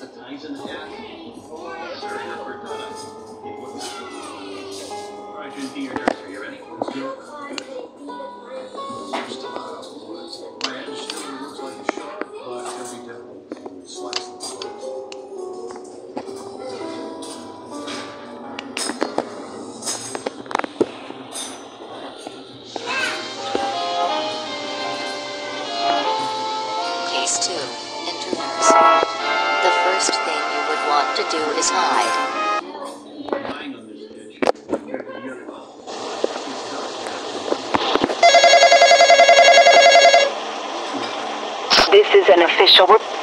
That's a times and a half. All right, Jim, your nursery. You ready? Let's do it. do is hide. This is an official report.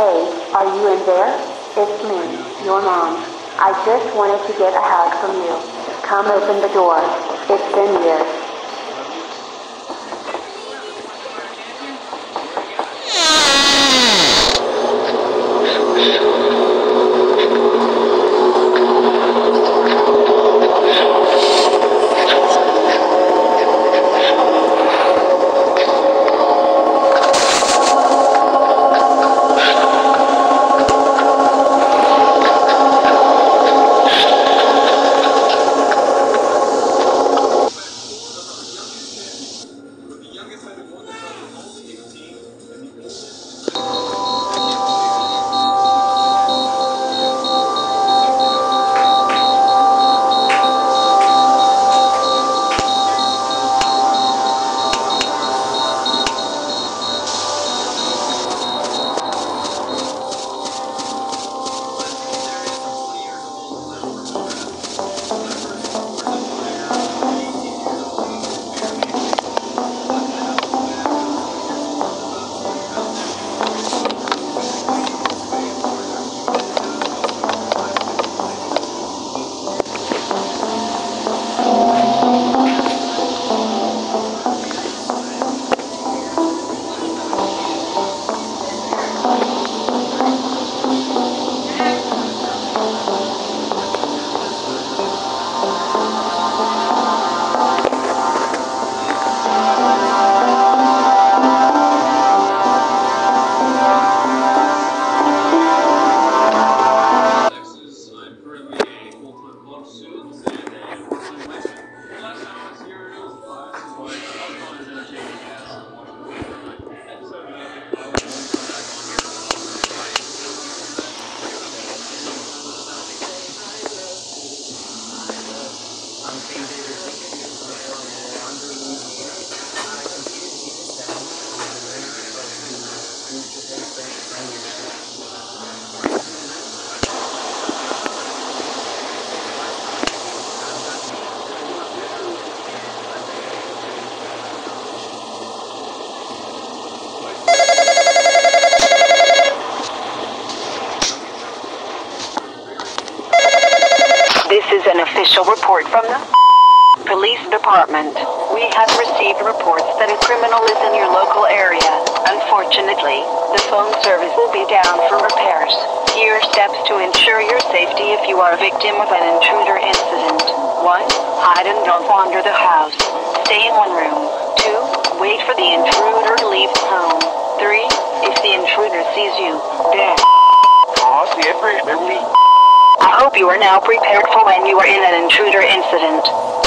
Hey, are you in there? It's me, your mom. I just wanted to get a hug from you. Come open the door. It's been years. Não entendi. Official report from the police department. We have received reports that a criminal is in your local area. Unfortunately, the phone service will be down for repairs. Here are steps to ensure your safety if you are a victim of an intruder incident. 1. Hide and don't wander the house. Stay in one room. 2. Wait for the intruder to leave the home. 3. If the intruder sees you, dash. I hope you are now prepared for when you are in an intruder incident.